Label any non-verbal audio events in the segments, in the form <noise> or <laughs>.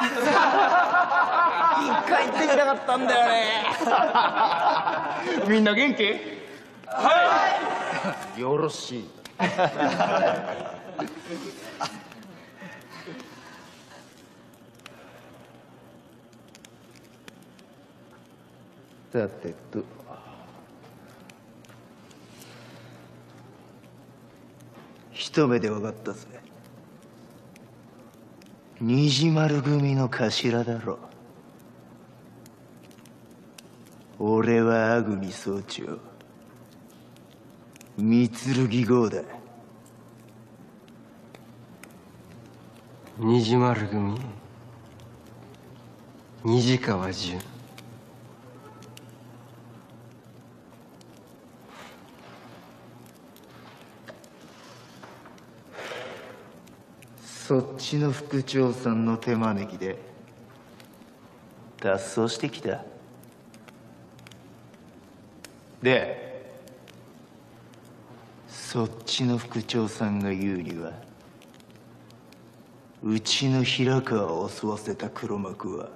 一回行ってみたかったんだよね。みんな元気？はい。よろしい。さてと一目で分かったぜ虹丸組の頭だろ。俺はアグミ総長。三剣号だ。虹丸組？虹川淳。そっちの副長さんの手招きで。脱走してきた。でそっちの副長さんが言うにはうちの平川を襲わせた黒幕は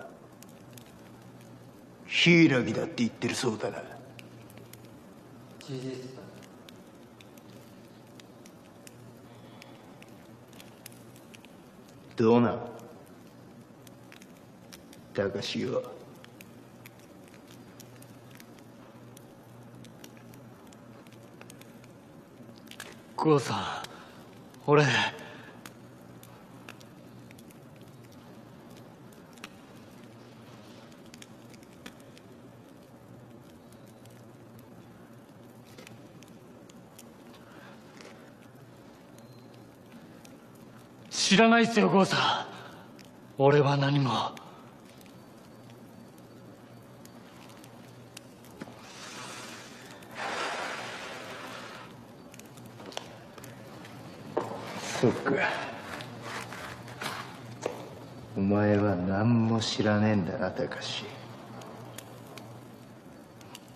柊だって言ってるそうだなどうなん高志よ郷さん俺知らないっすよ郷さん。俺は何も。そっか。お前は何も知らねえんだな高志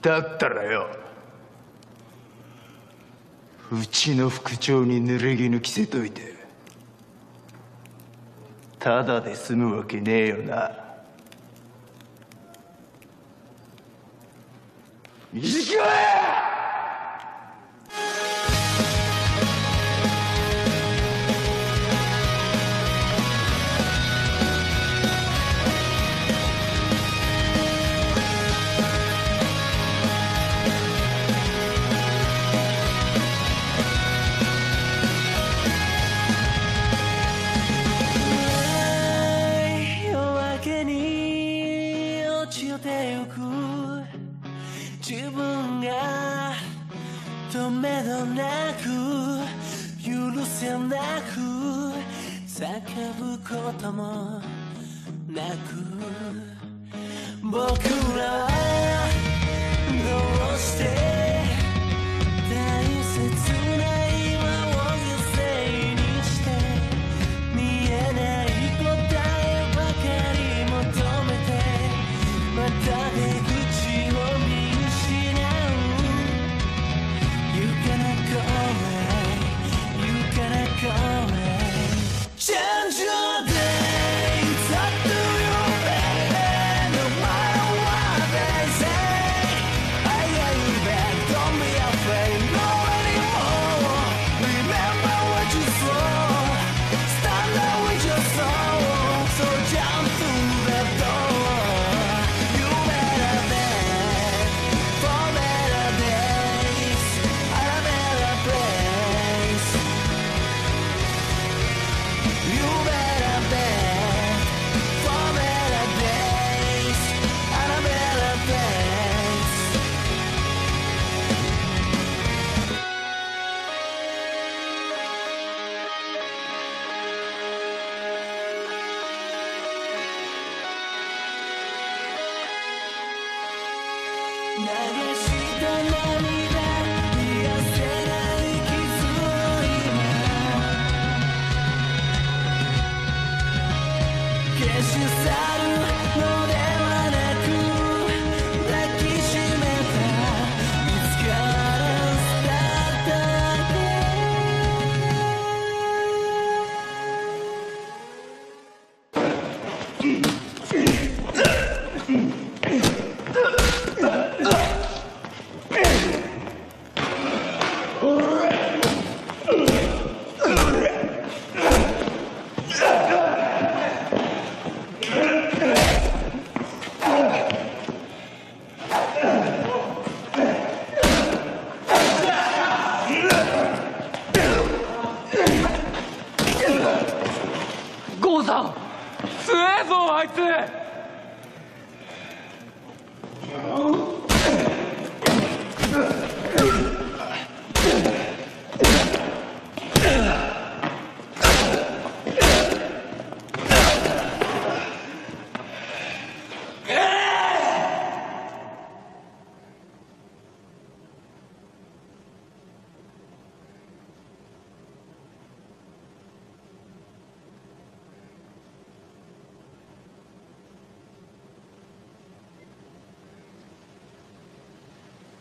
だったらようちの副長に濡れ衣着せといて。ただで済むわけねえよな。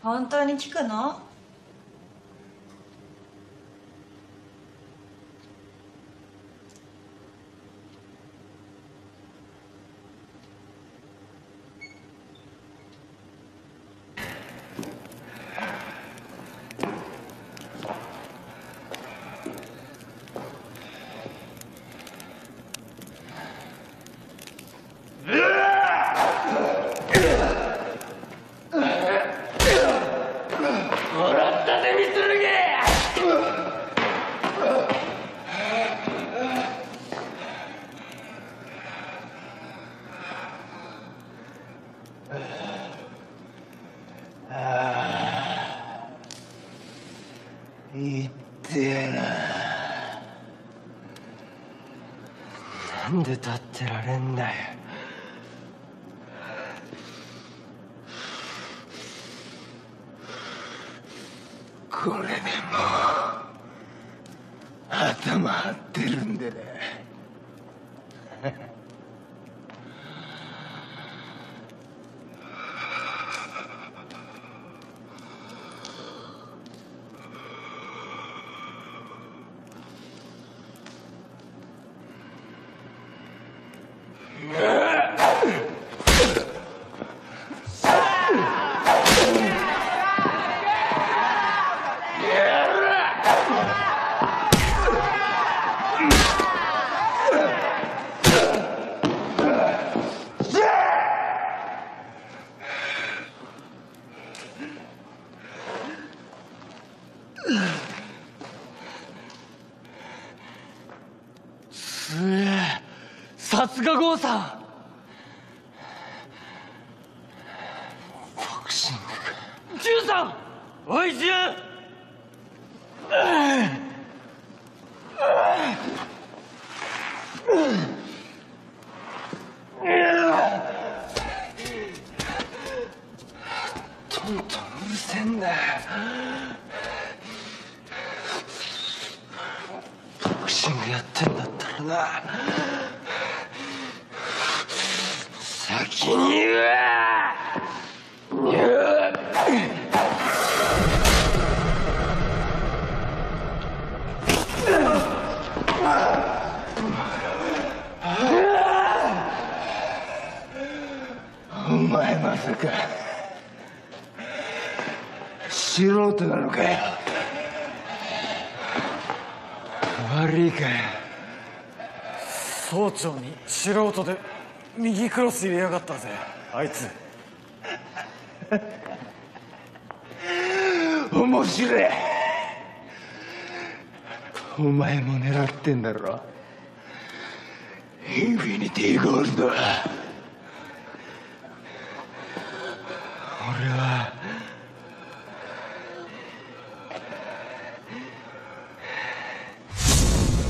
本当に聞くのいってえななんで立ってられんだよこれでも頭張ってるんでねすげえさすが郷さん。ボクシングかジュンさん。おいジュン。トントンうるせえんだよ。ボクシングやってんだったらな。先に言えお前まさか素人なのかよ。悪いかよ。総長に素人で。右クロス入れやがったぜ。あいつ。面白い。お前も狙ってんだろ。インフィニティゴールド。俺は。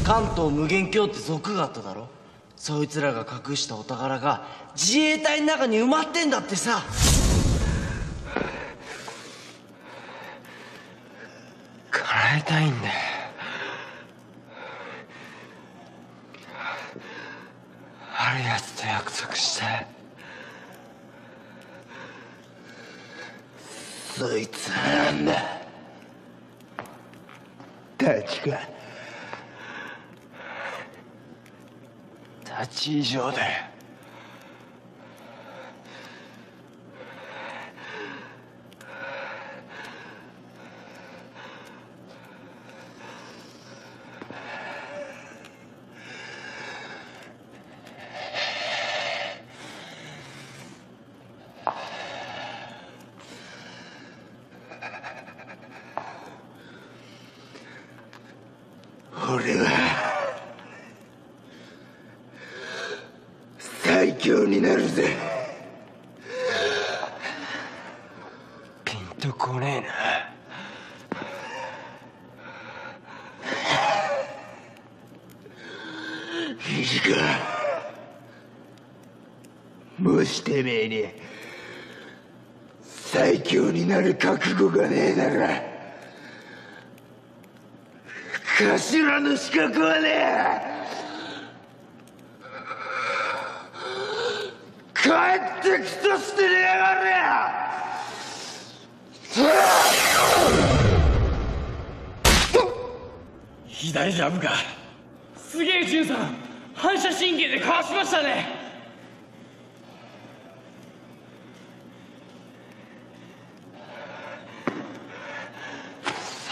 関東無限鏡って族があっただろ。そいつらが隠したお宝が自衛隊の中に埋まってんだってさ。<laughs> 叶えたいんだよあるやつと約束してそいつはなんだ立ちか以上だよ俺は最強になるぜピンとこねえないいかもしてめえに最強になる覚悟がねえなら頭の資格はねえ。帰ってきとしてねやがれ左ジャブか。すげえジュンさん反射神経でかわしましたね。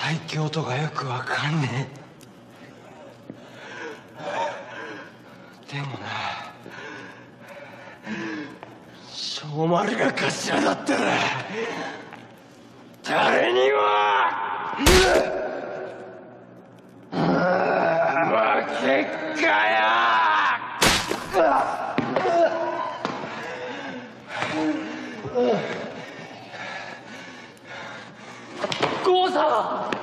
最強とかよくわかんねえ。でもな小丸が頭だったら誰にも負けっかよゴーさん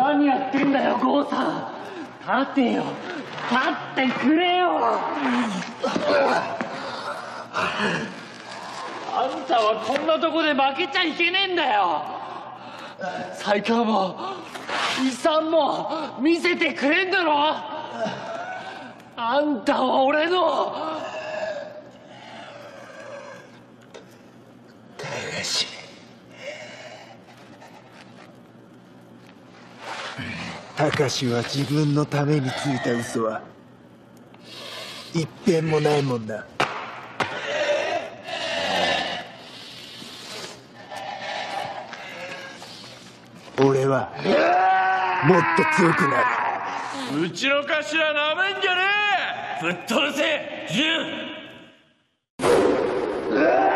おい何やってんだよゴーさん。立てよ。立ってくれよ。あんたはこんなとこで負けちゃいけねえんだよ。最強も遺産も見せてくれんだろ。あんたは俺の高志は自分のためについた嘘は一遍もないもんだ。俺はもっと強くなる。うちの頭なめんじゃねえ！ぶっ通せジュン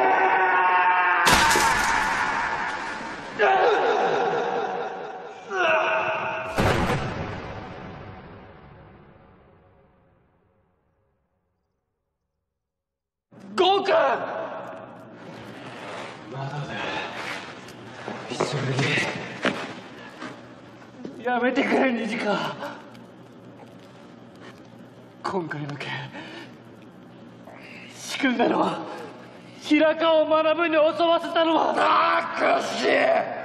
ゴーくんやめてくれ虹か今回の件。仕組んだのは平川を学ぶに襲わせたのは。高志頭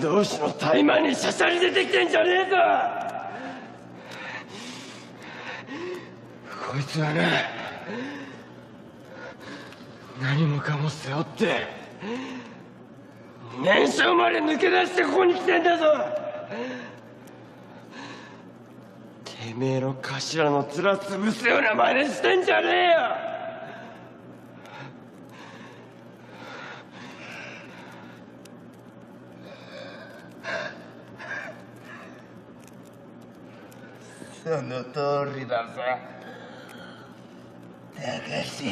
同士の怠慢にしゃしゃり出てきてんじゃねえぞ！こいつはな何もかも背負って年少まで抜け出してここに来てんだぞ！てめえの頭の面潰すような真似してんじゃねえよ！その通りだぜ。高志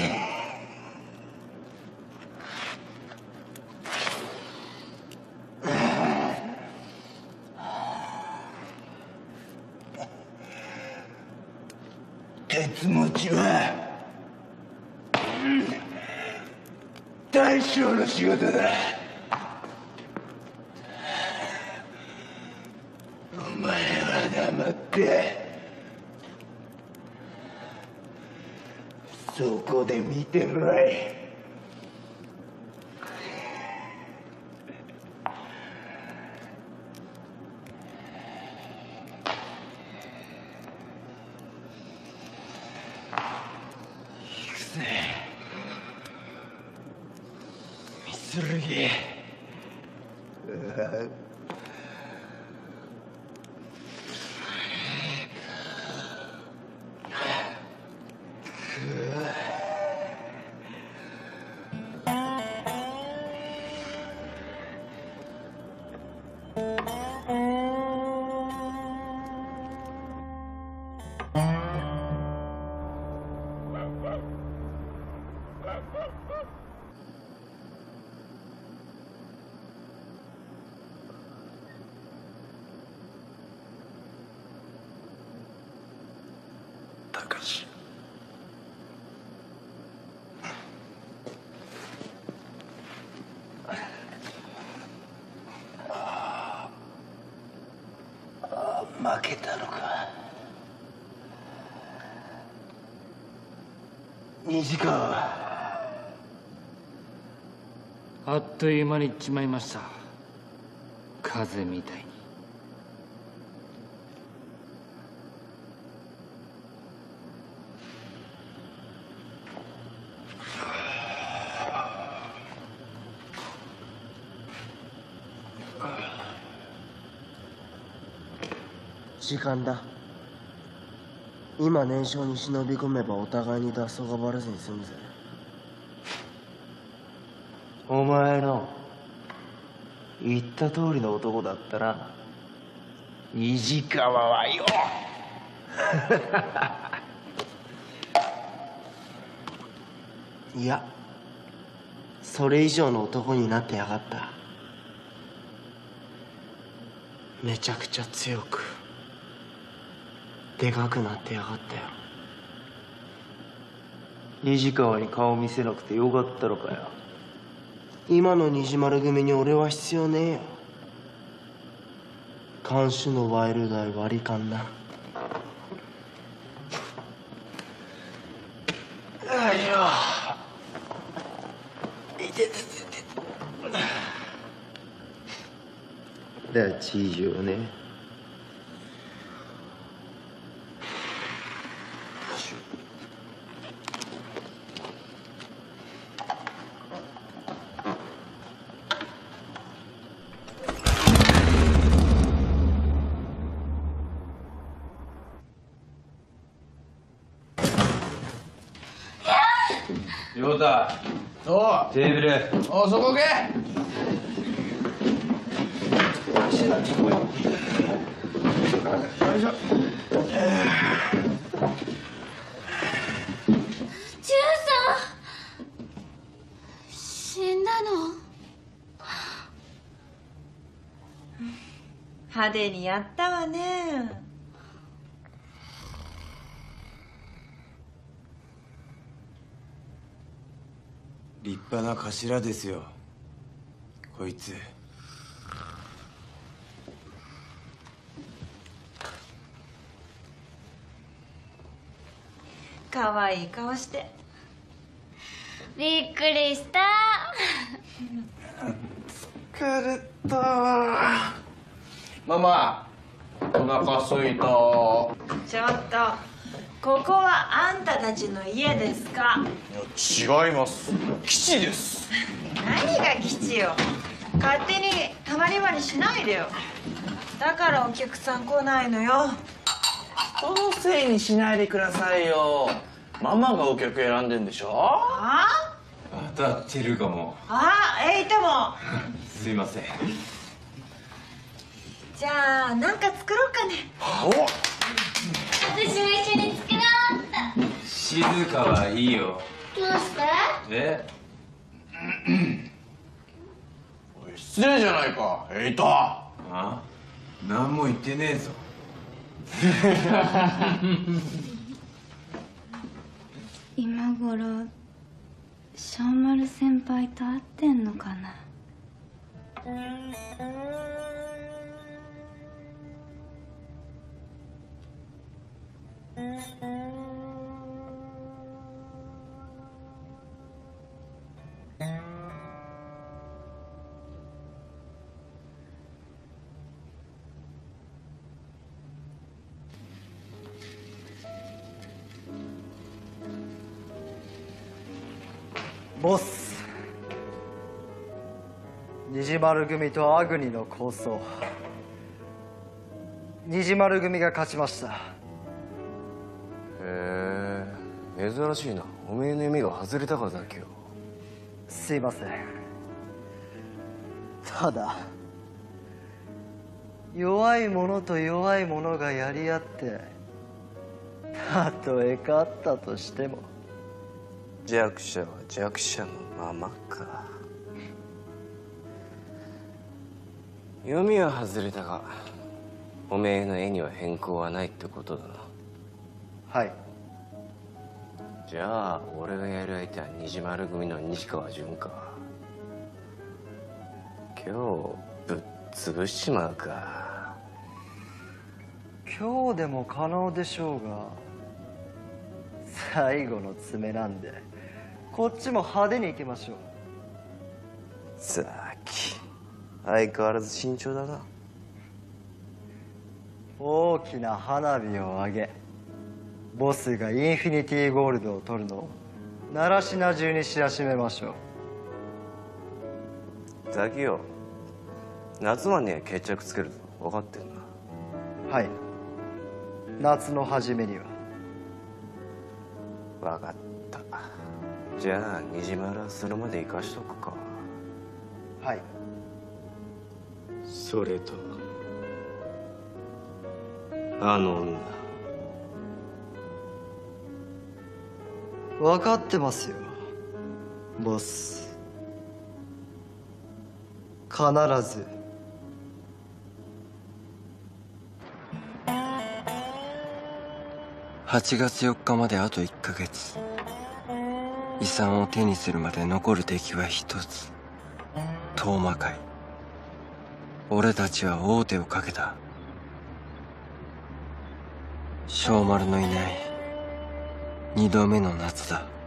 鉄持ちは。大将の仕事だ。てるわい。するげえ。時間。あっという間に行っちまいました。風みたいに。時間だ。今燃焼に忍び込めばお互いに脱走がバレずに済むぜ。お前の言った通りの男だったな虹川はよ。いやそれ以上の男になってやがった。めちゃくちゃ強くでかくなってやがったよ。虹川に顔見せなくてよかったのかよ。今の虹丸組に俺は必要ねえよ。看守のワイルダー割り勘なだ地上ね亮太おテーブル。おそこけ。ジュンさん。死んだの？派手にやったわねな頭ですよ。こいつ。可愛い顔して。びっくりした。ママお腹すいた。ちょっとここはあんたたちの家ですか？違います。基地です。何が基地よ？勝手にたまり場にしないでよ。だからお客さん来ないのよ。人のせいにしないでくださいよ。ママがお客選んでんでしょ？あ？当たってるかも。あえいとも。<laughs> すいません。じゃあなんか作ろうかね。お私も一緒に静かはいいよ。とどうして？え？おい失礼じゃないか。エイタあ？何も言ってねえぞ。<laughs> 今頃小丸先輩と会ってんのかな？ボス。虹丸組とアグニの抗争虹丸組が勝ちました。へえ珍しいな。おめえの夢が外れたからだ今日。すいません。ただ弱い者と弱い者がやり合ってたとえ勝ったとしても。弱者は弱者のままか。読みは外れたがおめえの絵には変更はないってことだな。はいじゃあ俺がやる相手は虹丸組の西川潤か。今日ぶっ潰しちまうか。今日でも可能でしょうが最後の爪なんでこっちも派手にいきましょう。ザキ相変わらず慎重だな。大きな花火を上げボスがインフィニティゴールドを取るのを習志野中に知らしめましょう。ザキよ夏までには決着つけるぞ。分かってんな。はい。夏の初めには。分かった。じゃあ虹丸はそれまで生かしとくか。はい。それとあの女分かってますよ。ボス。必ず。8月4日まであと1ヶ月。遺産を手にするまで残る敵は一つ。遠魔会。俺たちは王手をかけた。小丸のいない。二度目の夏だ。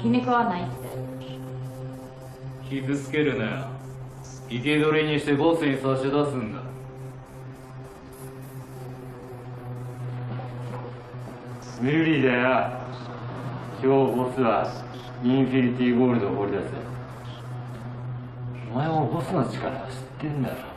気に食わないって。傷つけるなよ。生け捕りにしてボスに差し出すんだ。無理だよ。今日ボスはインフィニティゴールドを掘り出せ。お前もボスの力は知ってんだろ。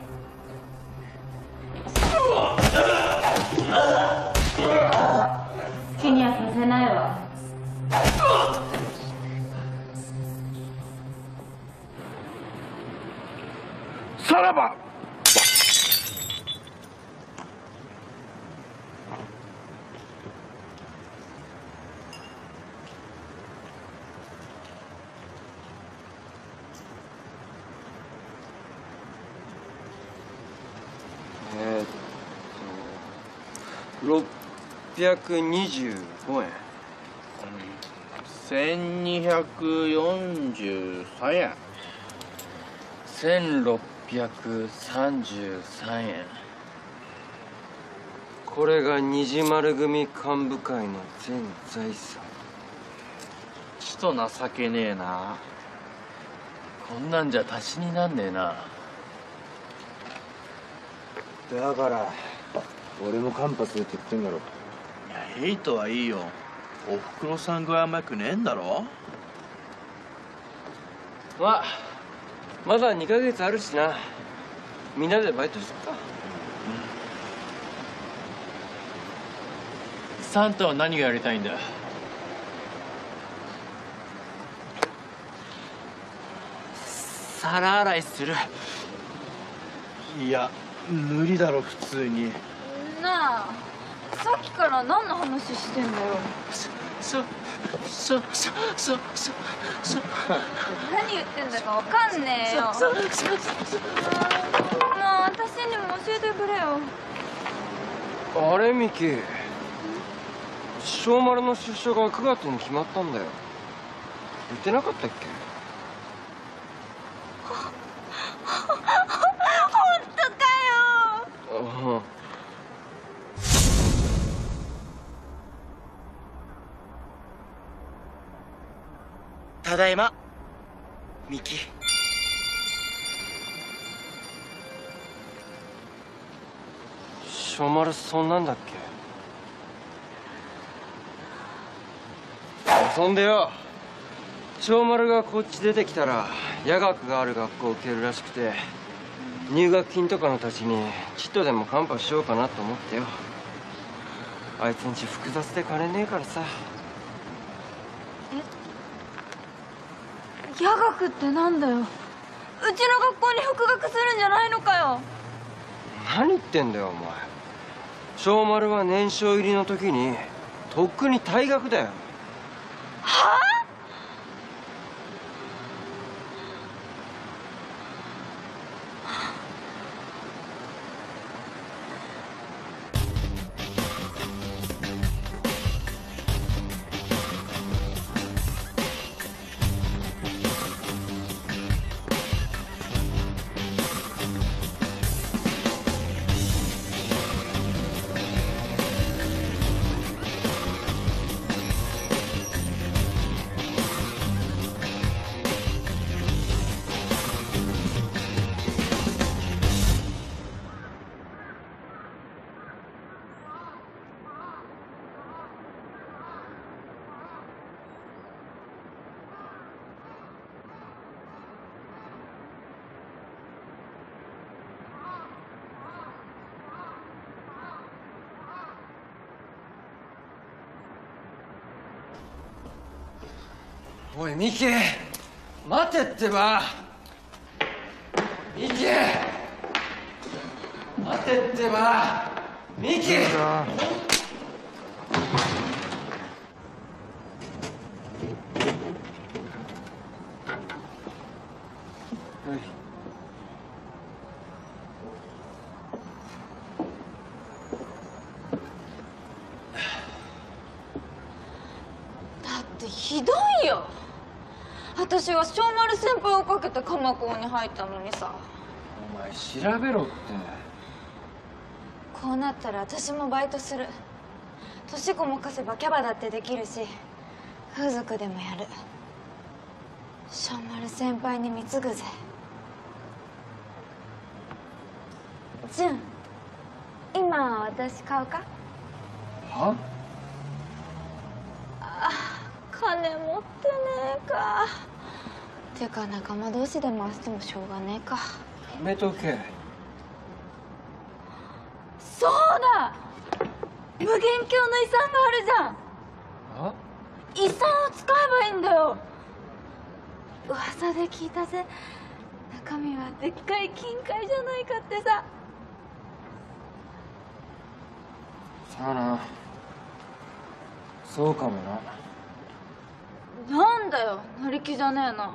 625円。1243円。1633円。これが虹丸組幹部会の全財産。ちと情けねえな。こんなんじゃ足しになんねえな。だから俺もカンパするって言ってんだろいやエイトはいいよおふくろさん具合甘くねえんだろまあまだ2ヶ月あるしなみんなでバイトしとくかうんサンタは何がやりたいんだ皿洗いするいや無理だろ普通になあさっきから何の話してんだよ。そそそそそそ何言ってんだかわかんねえよもうそそそ私にも教えてくれよあれミキ小丸の出所が9月に決まったんだよ言ってなかったっけただいま。ミキ。小丸そんなんだっけ？遊んでよ。小丸がこっち出てきたら夜学がある学校を受けるらしくて入学金とかのたちにちっとでもカンパしようかなと思ってよ。あいつんち複雑で金ねえからさ。夜学ってなんだよ。うちの学校に復学するんじゃないのかよ。何言ってんだよお前。小丸は年少入りの時にとっくに退学だよ。はあ？おいミキ。待てってば。ミキ。待てってば。ミキだってひどいよ私丸先輩をかけて鎌校に入ったのにさ。お前調べろって。こうなったら私もバイトする。年ごまかせばキャバだってできるし風俗でもやる。小丸先輩に貢ぐぜ。純今私買うか？は？あ金持ってねえかてか仲間同士で回してもしょうがねえか。やめとけ。そうだ！無限鏡の遺産があるじゃん。あ？遺産を使えばいいんだよ。噂で聞いたぜ。中身はでっかい金塊じゃないかってさ。さあなそうかもな。なんだよ。乗り気じゃねえな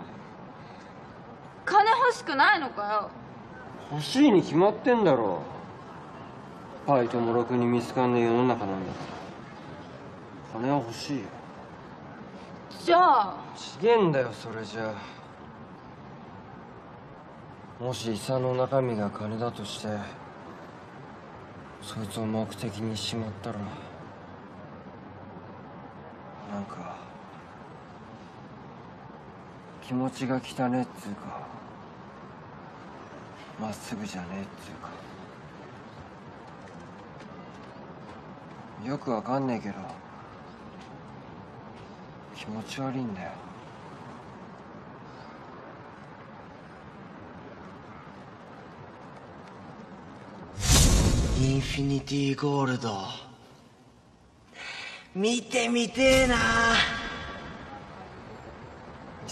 金欲しくないのかよ。欲しいに決まってんだろ。バイトもろくに見つかんねえ世の中なんだから。金は欲しいよ。じゃあ。ちげえんだよそれじゃ。あもし遺産の中身が金だとしてそいつを目的にしまったらなんか気持ちが汚ねっつうかまっすぐじゃねえっつうか。よくわかんねえけど気持ち悪いんだよ。インフィニティゴールド。見てみてえな。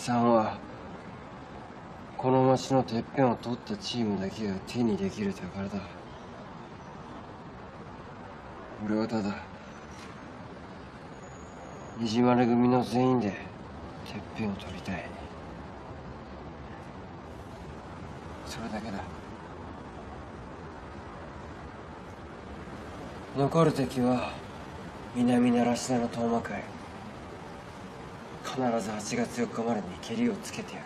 遺産はこの町のてっぺんを取ったチームだけが手にできる宝だ。俺はただ虹丸組の全員でてっぺんを取りたい。それだけだ。残る敵は南習志野の東魔会必ず8月4日までにけりをつけてやる。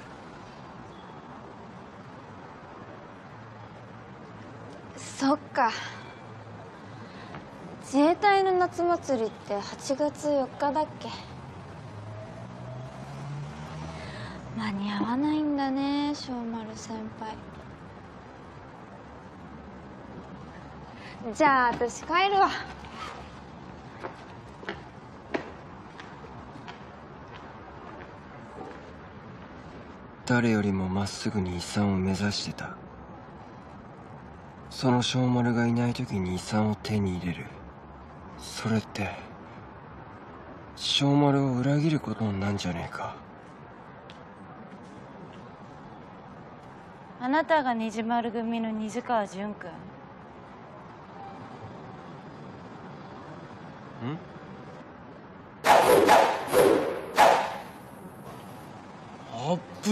そっか。自衛隊の夏祭りって8月4日だっけ？間に合わないんだね小丸先輩。じゃあ私帰るわ。誰よりもまっすぐに遺産を目指してた。その小丸がいない時に遺産を手に入れる。それって小丸を裏切ることになんじゃねえか。あなたが虹丸組の虹川淳君ん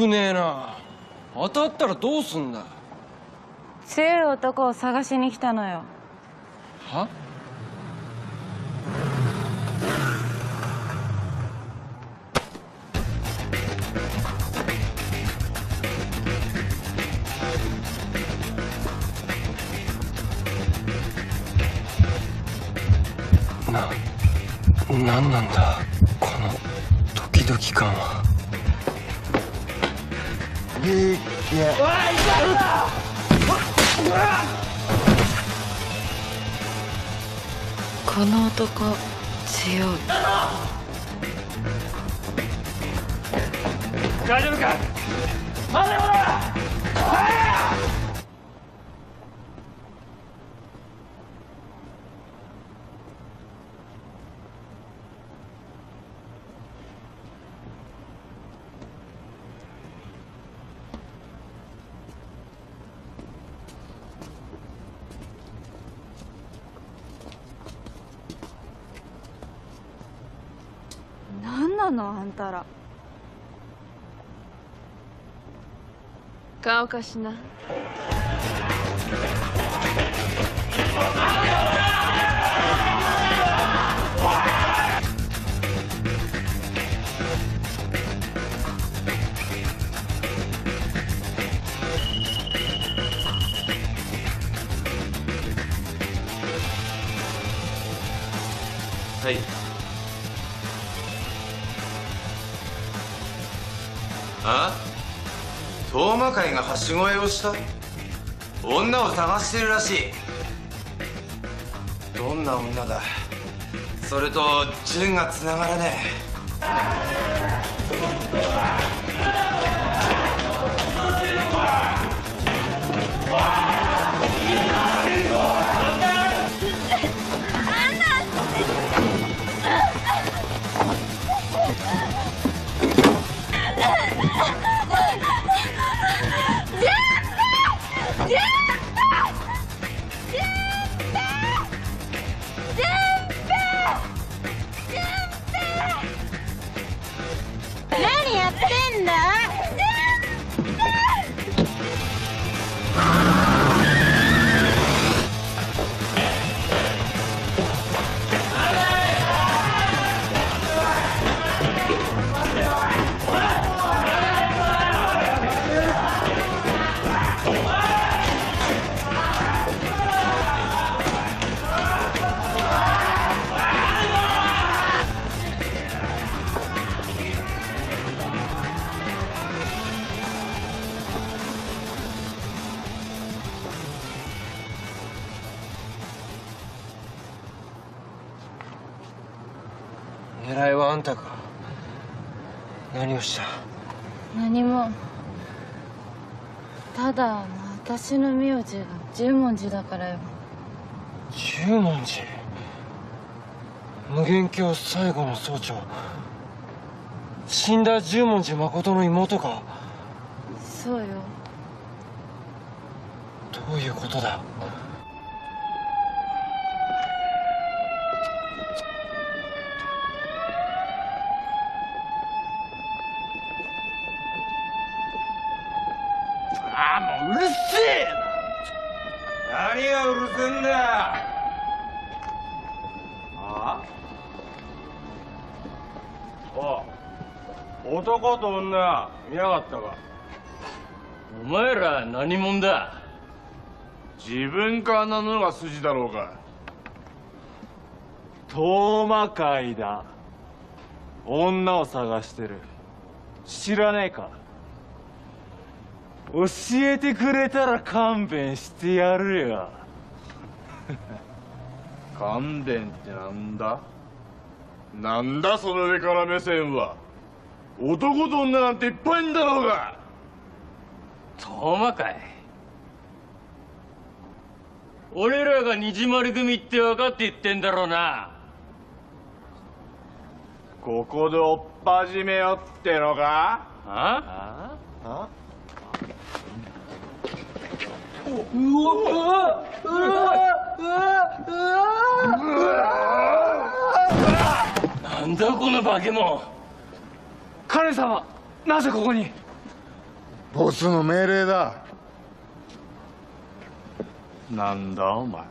ねえな。当たったらどうすんだ？強い男を探しに来たのよ。は？な何なんだ？いなこの男強い大丈夫か待てほら何なのあんたらおかしな。会がはしごえをした。女を探してるらしい。どんな女だ。それと純がつながらねえ。やってんだ？何をした？何も。ただ私の名字が十文字だからよ。十文字？無限鏡最後の総長。死んだ十文字誠の妹か？そうよ。どういうことだ？と女見やがったか。お前ら何者だ。自分から名乗るのが筋だろうが遠魔会だ。女を探してる。知らねえか。教えてくれたら勘弁してやるよ。<laughs> 勘弁ってなんだ？なんだその上から目線は男と女なんていっぱいいんだろうが。遠魔会俺らが虹丸組って分かって言ってんだろうな。ここで追っ始めよってのか？あ？あ？うわうわうわうわなんだこの化け物彼様なぜここに？ボスの命令だ。なんだお前。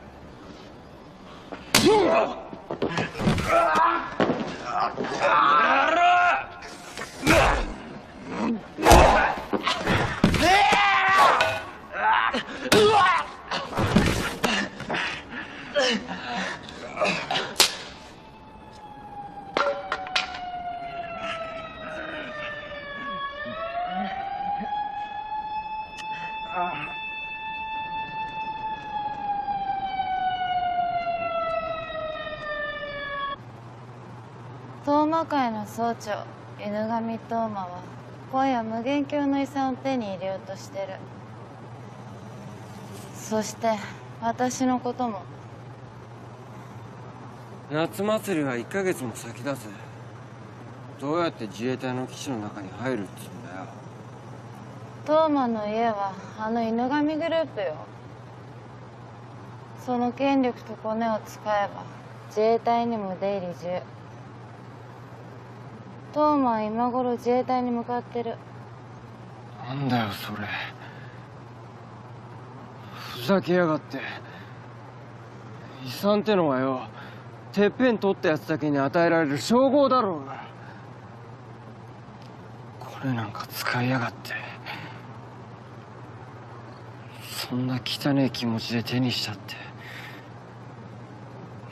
トー <laughs> マ界の総長犬神トーマは今夜無限鏡の遺産を手に入れようとしてる。そして私のことも。夏祭りは1ヶ月も先だぜ。どうやって自衛隊の基地の中に入るっつうんだよ。トーマの家はあの犬神グループよ。その権力とコネを使えば自衛隊にも出入り自由トーマは今頃自衛隊に向かってる。なんだよそれ。ふざけやがって。遺産ってのはよてっぺん取ったやつだけに与えられる称号だろう。がこれなんか使いやがって。そんな汚え気持ちで手にしたって。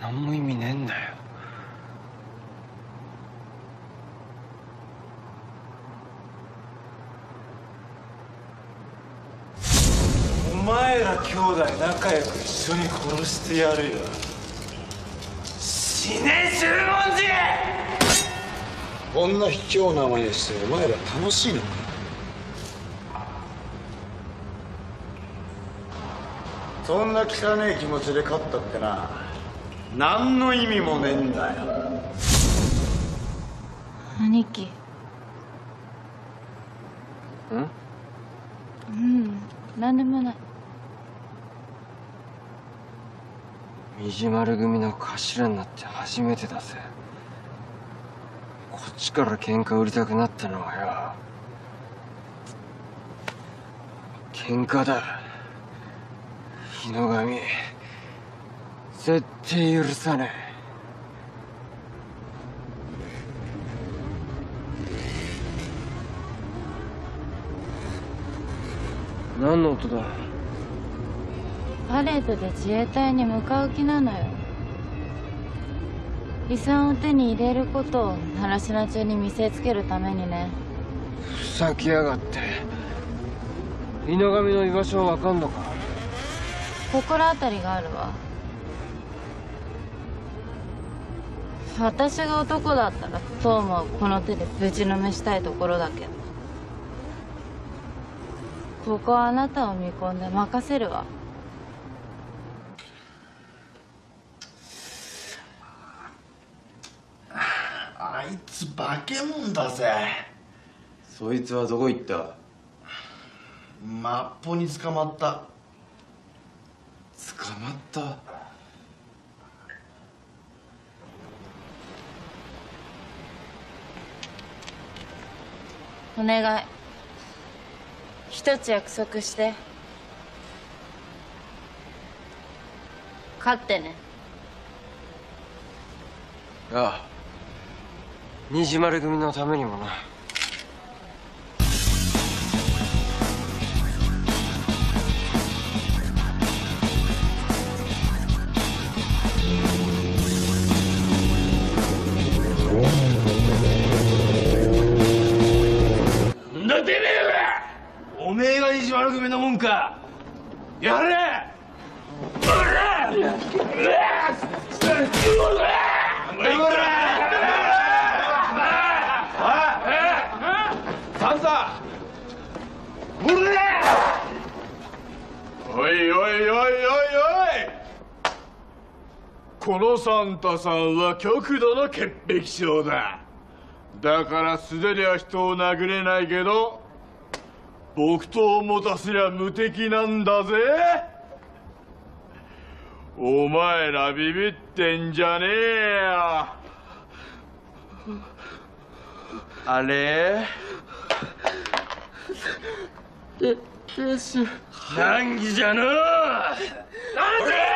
何も意味ねえんだよ。前ら兄弟仲良く一緒に殺してやるよ。死ね十文字！こんな卑怯な真似してお前ら楽しいのか？そんな汚い気持ちで勝ったってな何の意味もねえんだよ。兄貴。ん？うん。何でもない虹丸組の頭になって初めてだぜ。こっちから喧嘩売りたくなったのはよ。喧嘩だ。日野神絶対許さねえ。何の音だ？パレードで自衛隊に向かう気なのよ。遺産を手に入れることを習志野中に見せつけるためにね。ふざけやがって。日野神の居場所は分かんのか。心当たりがあるわ。私が男だったらトーマをこの手でぶちのめしたいところだけど。ここはあなたを見込んで任せるわあいけ物だぜ。そいつはどこ行った？マッポに捕まった。捕まった？お願い。一つ約束して。勝ってね。ああ虹丸組のためにもな。んだてめえらおめえが虹丸組のもんか。やれ！うわサンサおらおいおいおいおいおい！このサンタさんは極度の潔癖症だ。だから素手では人を殴れないけど木刀を持たせりゃ無敵なんだぜ。お前らビビってんじゃねえよ。あれ？ 됐어. 한기잖아. 나는 돼.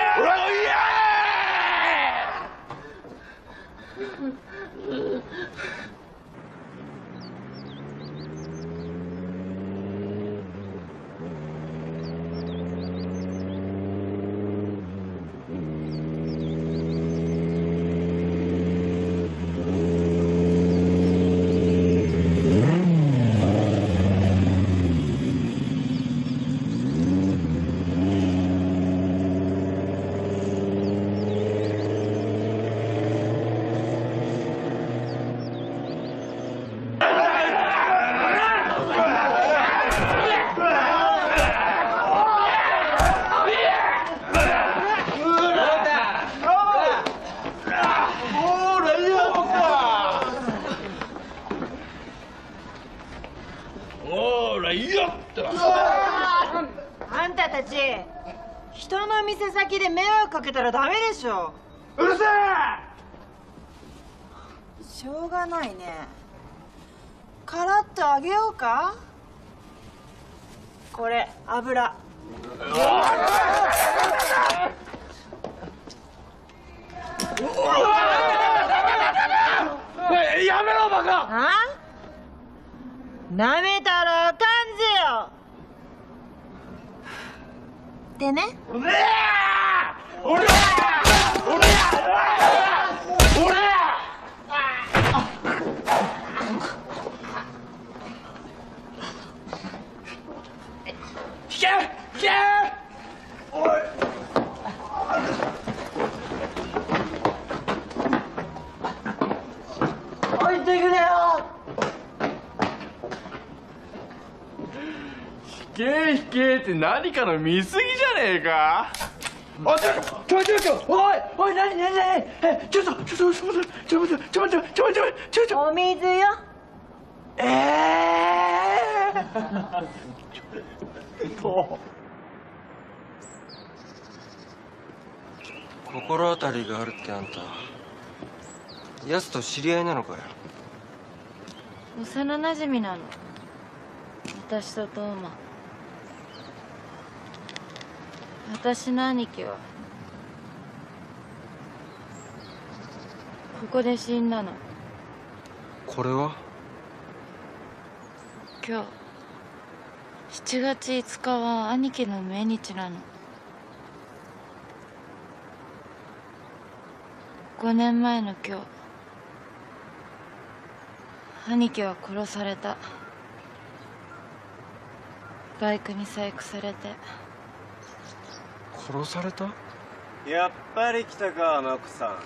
て何かの見過ぎじゃねえか。あちょちょちょちょおいおい何何何えちょっとちょっとちょっとちょっとちょっとちょっとちょっとちょっとちょっとお水よええ心当たりがあるってあんた奴と知り合いなのかよ幼なじみなの私とトーマ私の兄貴はここで死んだの。これは？今日7月5日は兄貴の命日なの。5年前の今日兄貴は殺された。バイクに細工されて殺された？やっぱり来たかマコさん。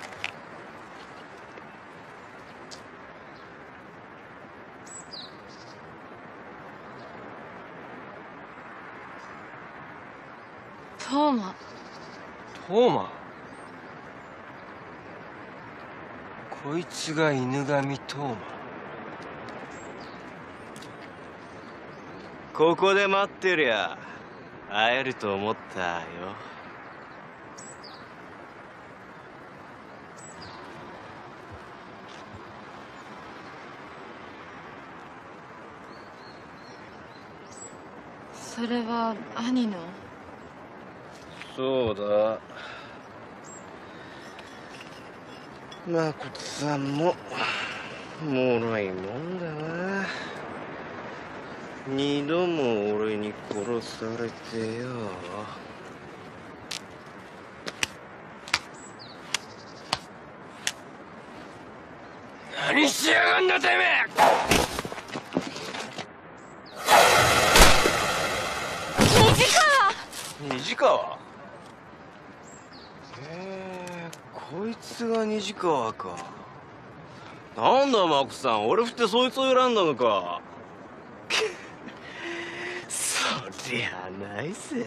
トーマ。トーマ？こいつが犬神トーマ。ここで待ってりゃ会えると思ったよ。それは兄の？そうだ。まこつさんももろいもんだな二度も俺に殺されてよ。何しやがんだてめえ。虹川。へえこいつが虹川か。なんだマコさん。俺振ってそいつを選んだのかりゃないぜ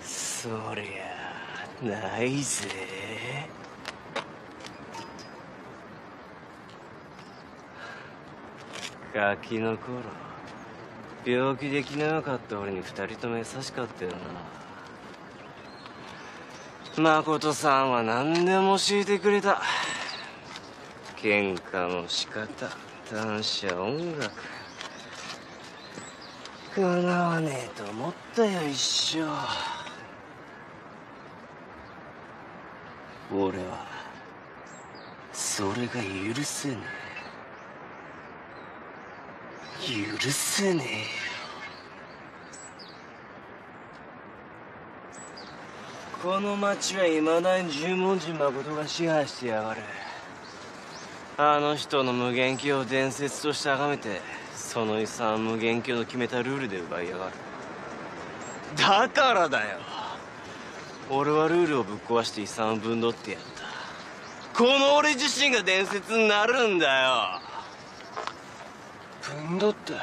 そりゃな。いぜガキの頃病気できなかった俺に二人とも優しかったよな。誠さんは何でも教えてくれた。喧嘩の仕方。男子や音楽。かなわねえと思ったよ一生。俺はそれが許せねえ。許せねえよ。この町はいまだに十文字誠が支配してやがる。あの人の無限鏡を伝説として崇めてその遺産を無限鏡の決めたルールで奪いやがる。だからだよ。俺はルールをぶっ壊して遺産をぶんどってやった。この俺自身が伝説になるんだよ。ぶんどった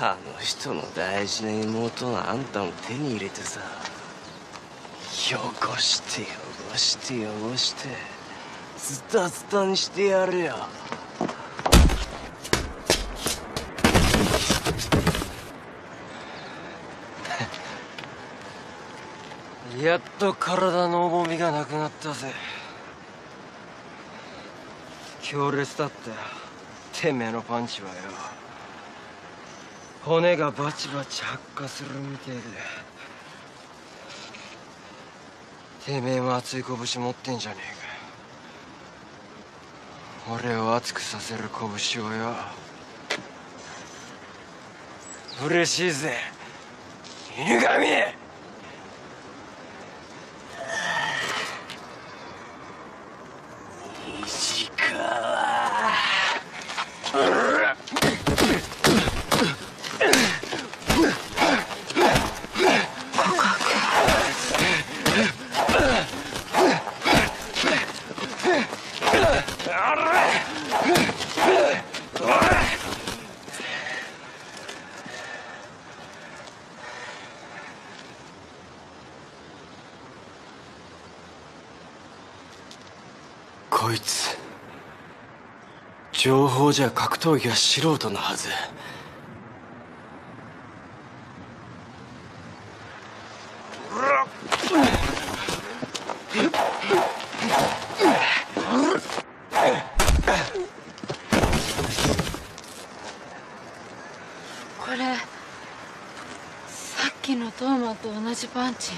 あの人の大事な妹のあんたも手に入れてさ。汚して汚して汚してズタズタにしてやるよ。<laughs> やっと体の重みがなくなったぜ。強烈だったよてめえのパンチはよ。骨がバチバチ発火するみてえで。てめえも熱い拳持ってんじゃねえか。俺を熱くさせる拳をよ。嬉しいぜ。犬神石川こいつ情報じゃ格闘技は素人のはず。これさっきのトーマと同じパンチ。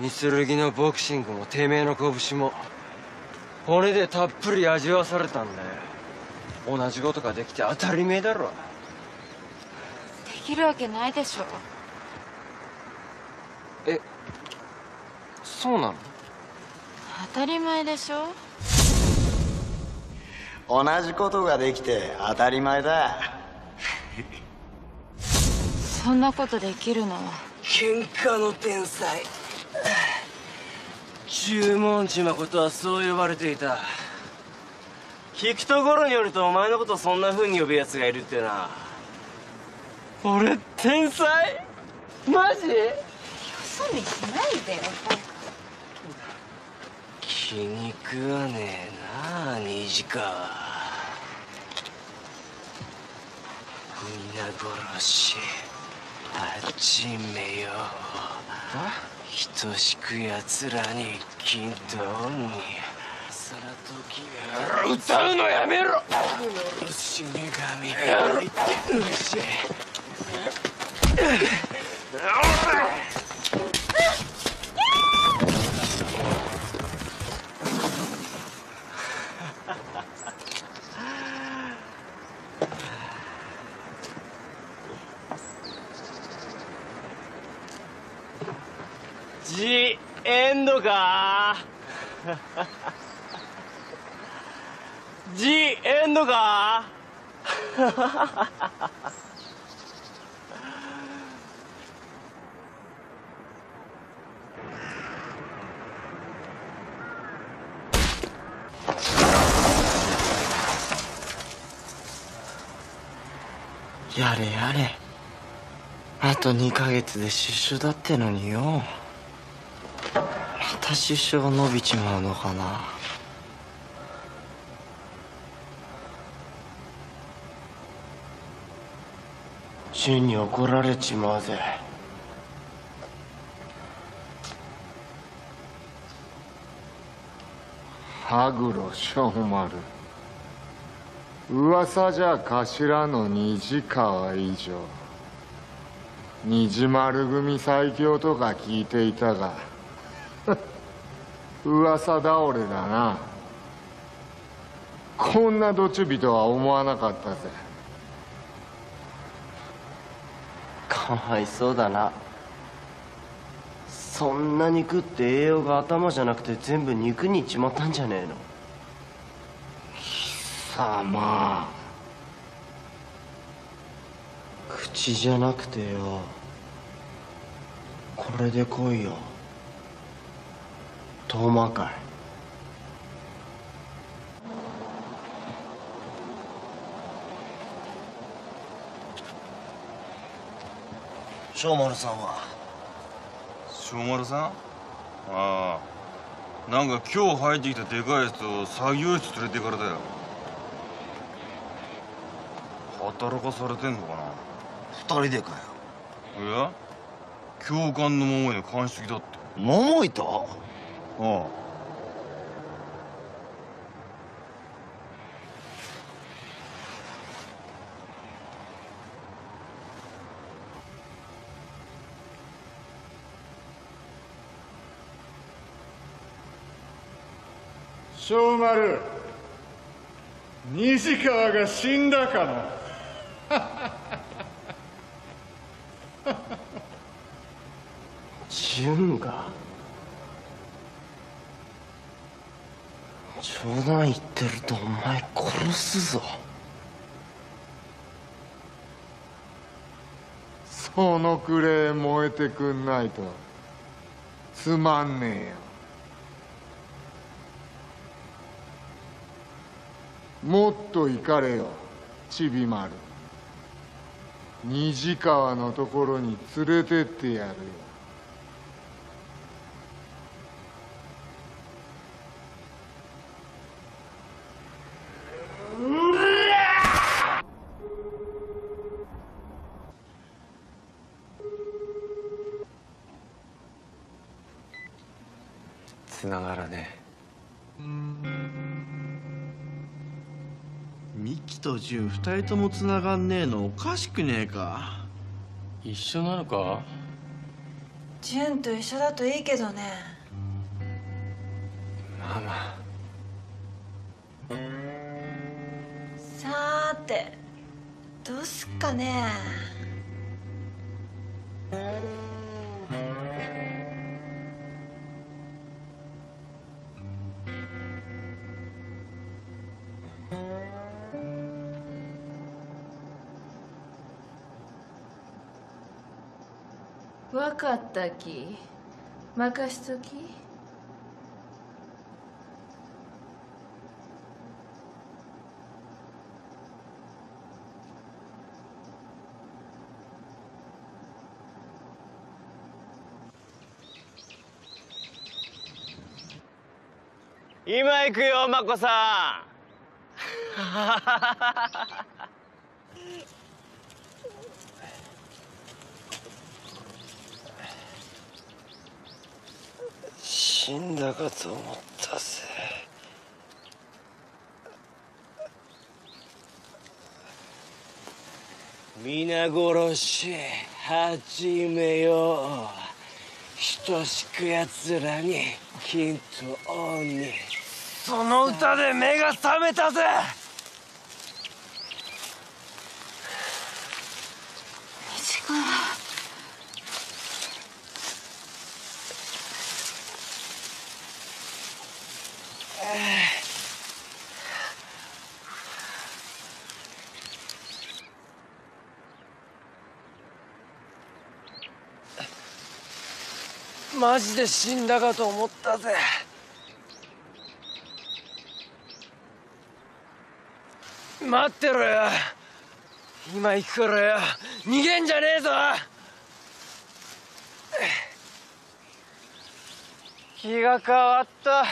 三剣のボクシングもてめえの拳も骨でたっぷり味わわされたんだよ同じことができて当たり前だろ。できるわけないでしょ。えそうなの？当たり前でしょ。同じことができて当たり前だ。そんなことできるの？は喧嘩の天才。十文字誠はそう呼ばれていた聞くところによるとお前のことをそんな風に呼ぶ奴がいるってな。俺天才？マジ？よそ見しないでよ。気に食わねえな虹川皆殺し。始めよ。う等しく奴らに均等にそら時が歌うのやめろ。死神やめろ牛ジエンドか？ジエンドか <laughs> やれやれ。あと2ヶ月で出所だってのによ。また出所が伸びちまうのかな。純に怒られちまうぜ。羽黒小丸。噂じゃ頭の虹川以上。虹丸組最強とか聞いていたが。<laughs> 噂倒れだな。こんなドチュビとは思わなかったぜ。かわいそうだな。そんな肉って栄養が頭じゃなくて全部肉にいっちまったんじゃねえの？さあま口じゃなくてよ。これで来いよ。遠魔会小丸さんは？小丸さん？ああ。なんか今日入ってきたでかいやつを作業室連れて行かれたよ。働かされてんのかな？二人でかよ。いや教官の桃井の鑑識だって。桃井と？ああ小丸西川が死んだかの純が？冗談言ってるとお前殺すぞ。そのくれい燃えてくんないとつまんねえよ。もっと行かれよ。ちび丸虹川のところに連れてってやるよ。繋がらねミとジュン二人とも繋がんねえのおかしくねえか。一緒なのか？純と一緒だといいけどねわかったき。任しとき。今行くよ眞子さん。死んだかと思ったぜ。皆殺し始めよう。等しく奴らに金と恩に。その歌で目が覚めたぜ。マジで死んだかと思ったぜ。待ってろよ。今行くからよ。逃げんじゃねえぞ。気が変わった。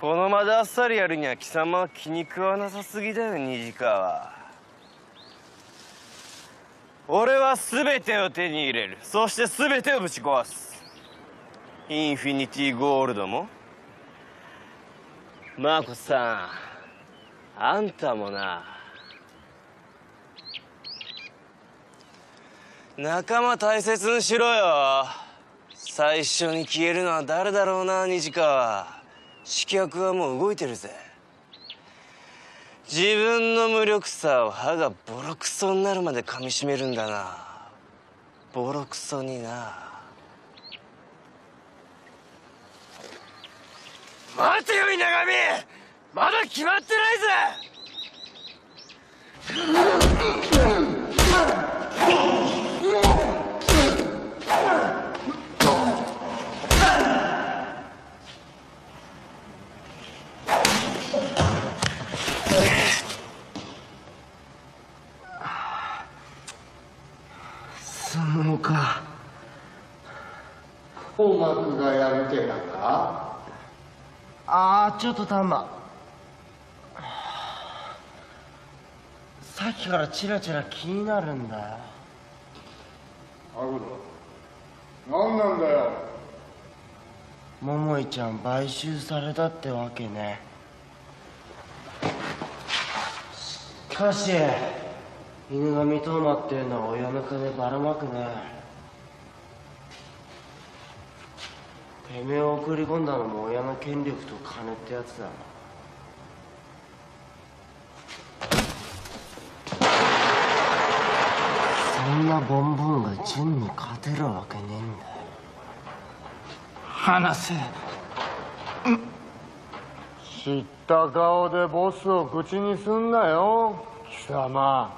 このまであっさりやるには貴様は気に食わなさすぎだよ虹川俺は全てを手に入れる。そして全てをぶち壊す。インフィニティゴールドも。マーコさんあんたもな。仲間大切にしろよ。最初に消えるのは誰だろうな虹川刺客はもう動いてるぜ。自分の無力さを歯がボロクソになるまで噛みしめるんだな。ボロクソにな。待てよ稲上！まだ決まってないぜ <laughs> 相撲か紅幕がやる気だか？ああちょっとたんまさっきからチラチラ気になるんだ。よアグロ何なんだよ。桃井ちゃん買収されたってわけね。しかし犬神斗真っていうのは親の金ばらまくねてめえを送り込んだのも親の権力と金ってやつだ。なそんなボンボンが純に勝てるわけねえんだよ。話せ。知った顔でボスを口にすんなよ貴様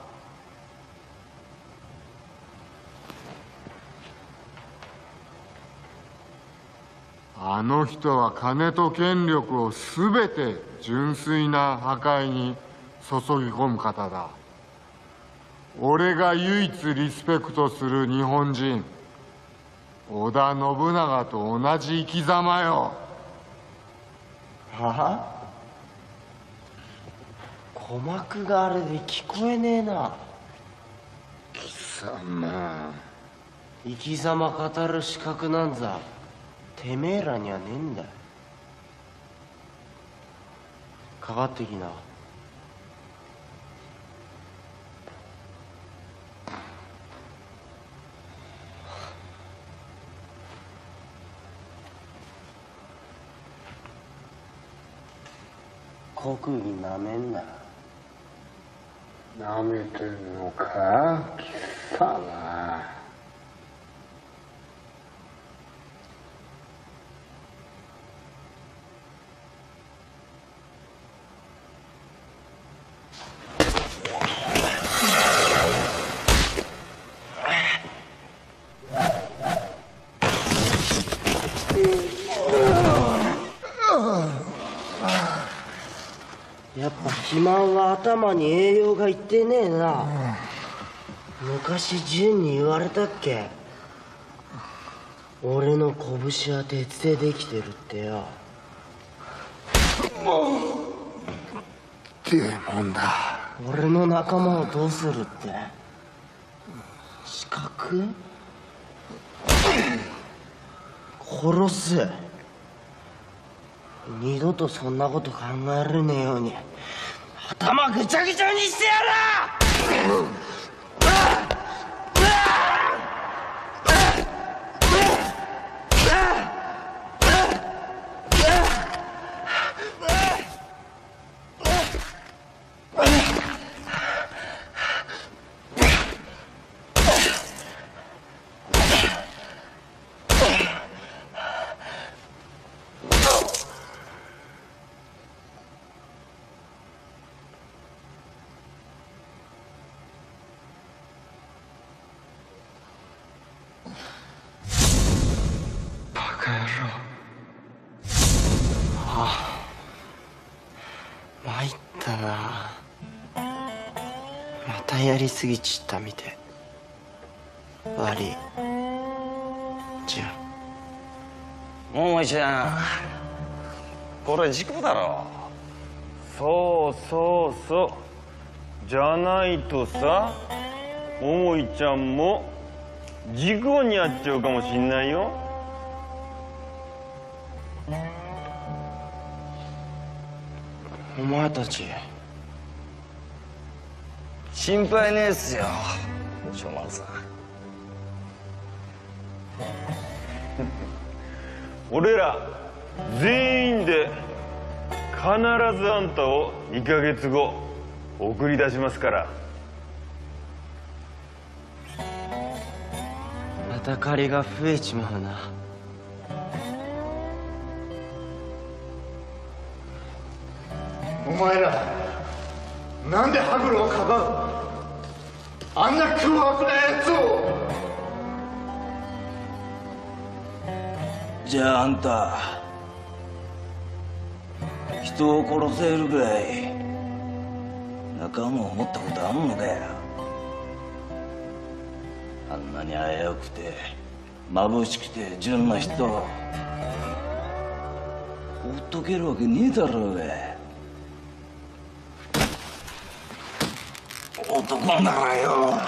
あの人は金と権力を全て純粋な破壊に注ぎ込む方だ。俺が唯一リスペクトする日本人織田信長と同じ生き様よ。はあ鼓膜があれで聞こえねえな。貴様。生き様語る資格なんざてめえらにはねえんだ。かかってきな。国技なめんな。なめてんのか？貴様やっぱ肥満は頭に栄養がいってねえな。昔純に言われたっけ？俺の拳は鉄でできてるってよ。っていうもんだ。俺の仲間をどうするって？資格？殺す。二度とそんなこと考えられねえように頭ぐちゃぐちゃにしてやる！りすぎちったみて。悪い。純桃井ちゃん。これ事故だろ。そうそうそう。じゃないとさ桃井ちゃんも事故に遭っちゃうかもしんないよ。お前たち心配ねえっすよ小丸さん。俺ら全員で必ずあんたを2ヶ月後送り出しますから。また借りが増えちまうな。お前らなんでハグロをかばう？あんな凶悪なやつを。じゃああんた人を殺せるぐらい仲間を持ったことあんのかよ。あんなに危うくて眩しくて純な人ほっとけるわけねえだろうが。らよ。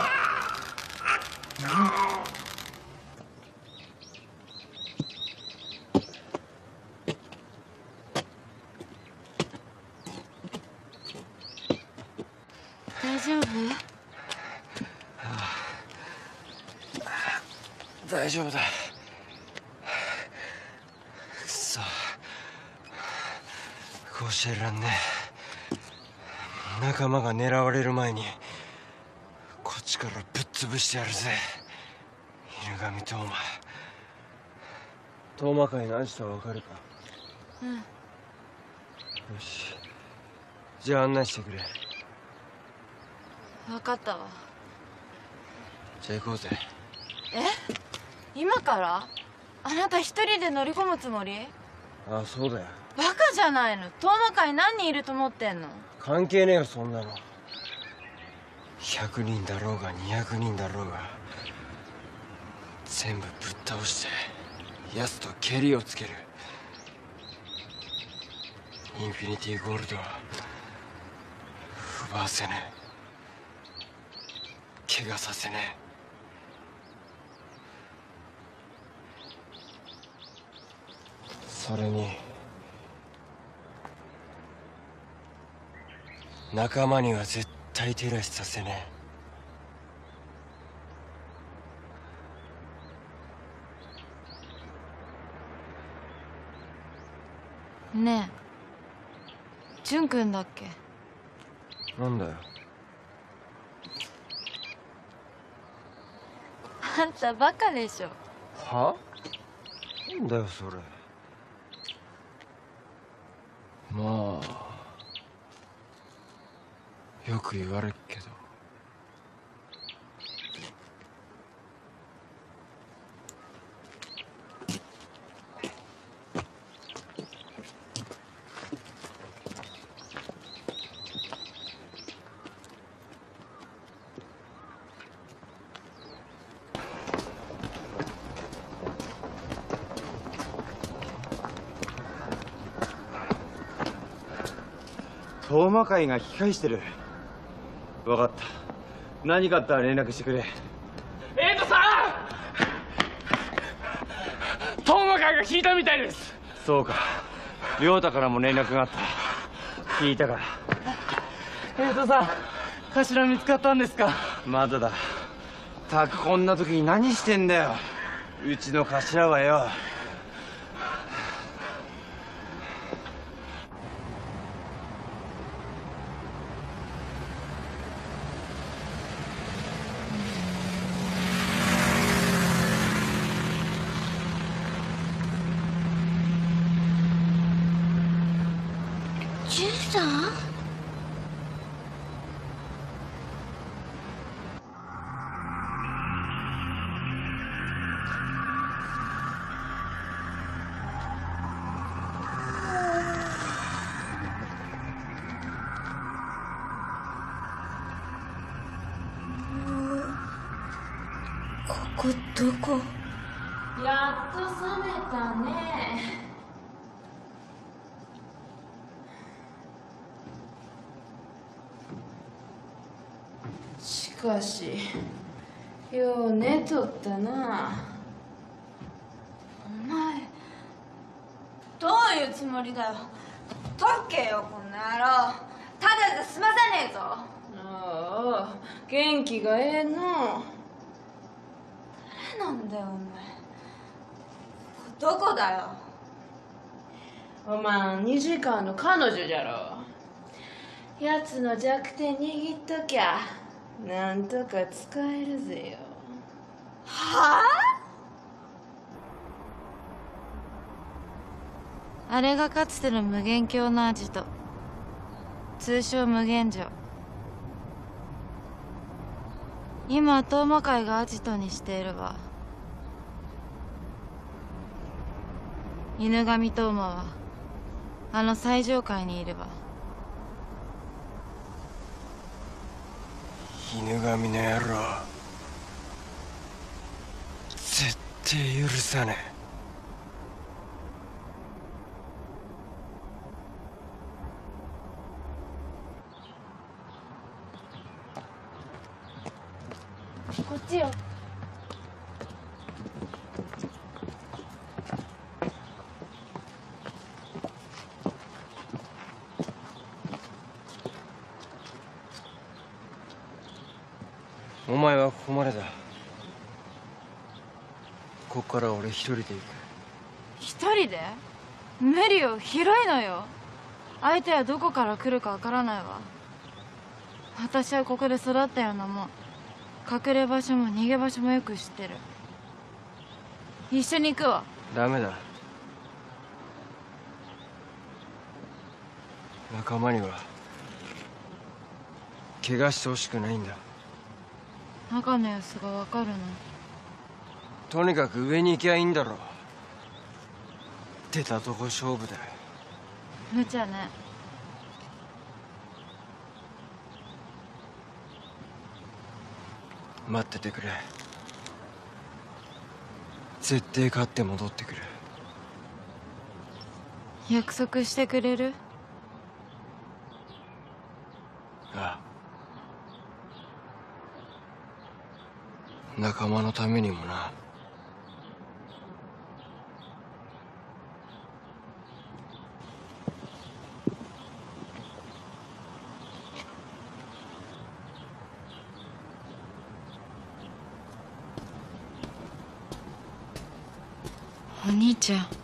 大丈夫？大丈夫だ。くそこうしてらんね。え仲間が狙われる前にぶしてやるぜ。犬神トーマ。トーマ会のアジトはわかるか？うん。よし。じゃあ案内してくれ。分かったわ。じゃあ行こうぜ。え？今から？あなた一人で乗り込むつもり？ああそうだよ。バカじゃないの。トーマ会何人いると思ってんの？関係ねえよそんなの100人だろうが200人だろうが全部ぶっ倒してヤスとケリをつける。インフィニティゴールドは奪わせねえ。怪我させねえ。それに仲間には絶対手出しさせねねえ。淳君だっけ？えなんだよ。あんたバカでしょ。は？なんだよそれ。まあよく言われっけど。トーマ会が引き返してる。分かった。何かあったら連絡してくれ。エイトさん！トーマ会が引いたみたいです。そうか。亮太からも連絡があった。聞いたから。エイトさん頭見つかったんですか？まだだ。たくこんな時に何してんだよ。うちの頭はよここどこやっと冷めたね。しかしよう寝とったな。お前どういうつもりだよ。解けよこの野郎。ただじゃ済まさねえぞ。ああ元気がええの誰なんだよお前。どこだよ。おまん2時間の彼女じゃろ。奴の弱点握っときゃなんとか使えるぜよ。はあれがかつての無限鏡のアジト。通称無限城。今は東魔界がアジトにしているわ犬神東馬はあの最上階にいるわ。犬神の野郎。絶対許さねえ。こっちよはここまでだ。ここから俺一人で行く。一人で？無理よ広いのよ。相手はどこから来るかわからないわ。私はここで育ったようなもん。隠れ場所も逃げ場所もよく知ってる。一緒に行くわ。ダメだ。仲間には怪我してほしくないんだ中の様子がわかるの。とにかく上に行きゃいいんだろ出たとこ勝負だ。無茶ね。待っててくれ。絶対勝って戻ってくる。約束してくれる？仲間のためにもな。お兄ちゃん。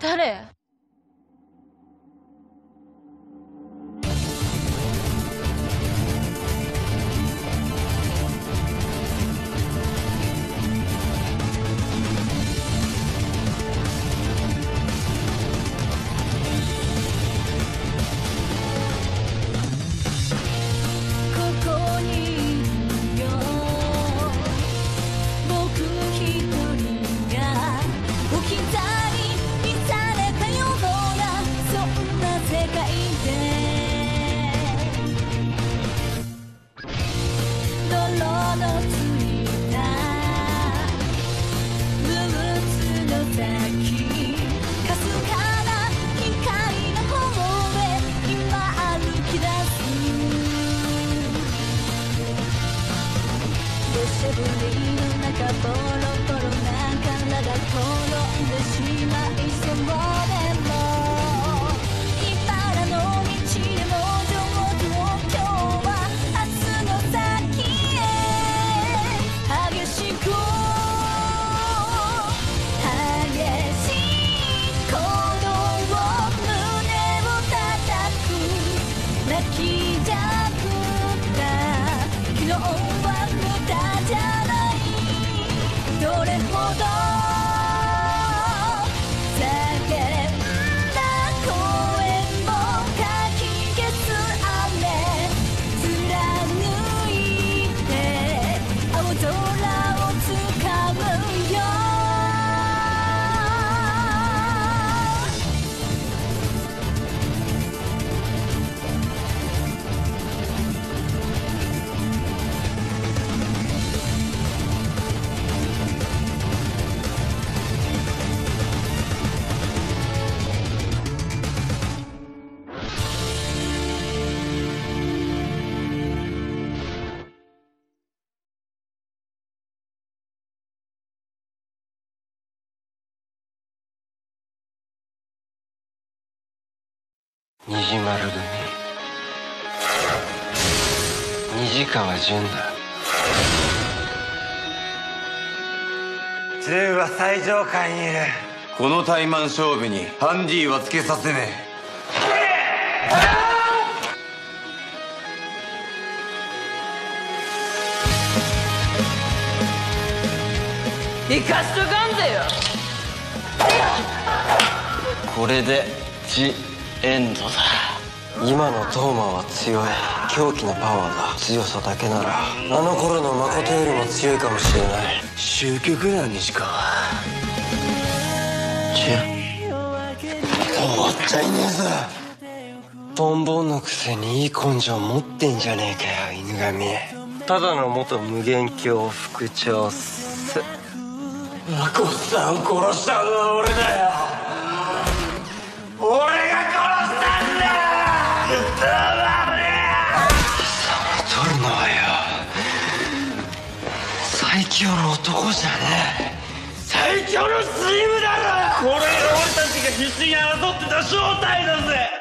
誰虹丸組虹川純だ。純は最上階にいる。このタイマン勝負にハンディはつけさせね生かしとかんぜよ。これでジ・エンドだ。今のトーマは強い。狂気のパワーだ強さだけならあの頃の誠よりも強いかもしれない。終局だ西川ジュ終わっちゃいねえぞ。ボンボンのくせにいい根性持ってんじゃねえかよ犬神。ただの元無限鏡副長っす。マコさん殺したのは俺だよ俺が殺したんだ黙れ取るのはよ！最強の男じゃねえ最強のスリムだろこれが俺たちが必死に争ってた正体だぜ